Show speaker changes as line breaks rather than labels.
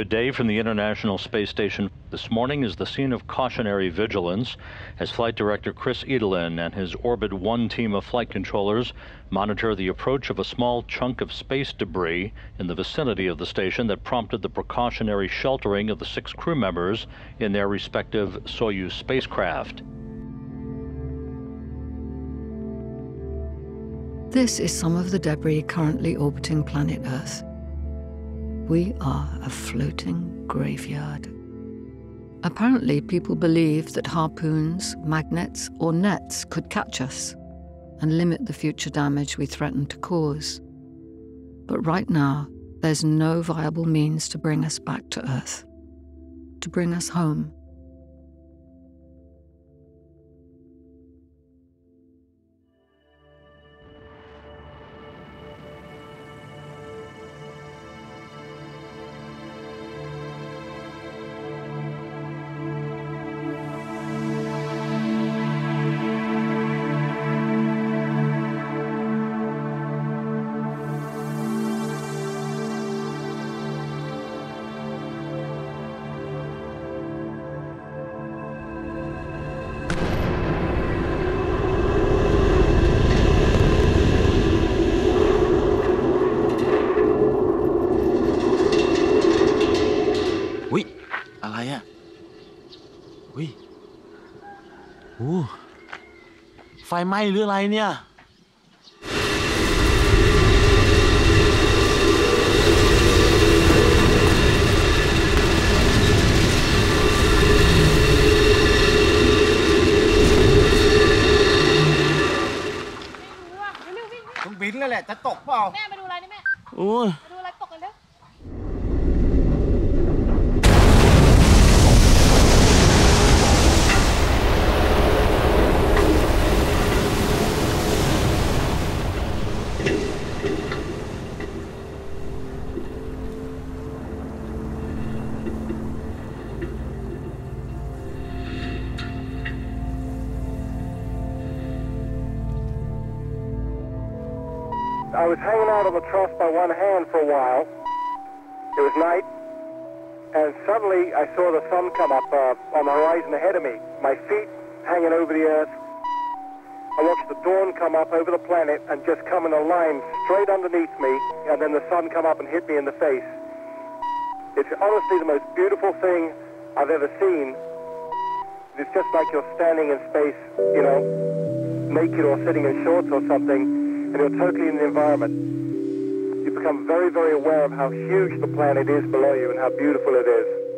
Good day from the International Space Station. This morning is the scene of cautionary vigilance as Flight Director Chris Edelen and his Orbit 1 team of flight controllers monitor the approach of a small chunk of space debris in the vicinity of the station that prompted the precautionary sheltering of the six crew members in their respective Soyuz spacecraft.
This is some of the debris currently orbiting planet Earth. We are a floating graveyard. Apparently, people believe that harpoons, magnets, or nets could catch us and limit the future damage we threaten to cause. But right now, there's no viable means to bring us back to Earth, to bring us home.
ไฟไหม้หรืออะไรเนี่ย
ต้องบินแล้วแหละ จะตกเปล่า
แม่มาดูอะไรนี่แม่
โอ้ย
I was hanging out of the truss by one hand for a while. It was night, and suddenly I saw the sun come up uh, on the horizon ahead of me. My feet hanging over the earth. I watched the dawn come up over the planet and just come in a line straight underneath me, and then the sun come up and hit me in the face. It's honestly the most beautiful thing I've ever seen. It's just like you're standing in space, you know, naked or sitting in shorts or something and you're totally in the environment. You become very, very aware of how huge the planet is below you and how beautiful it is.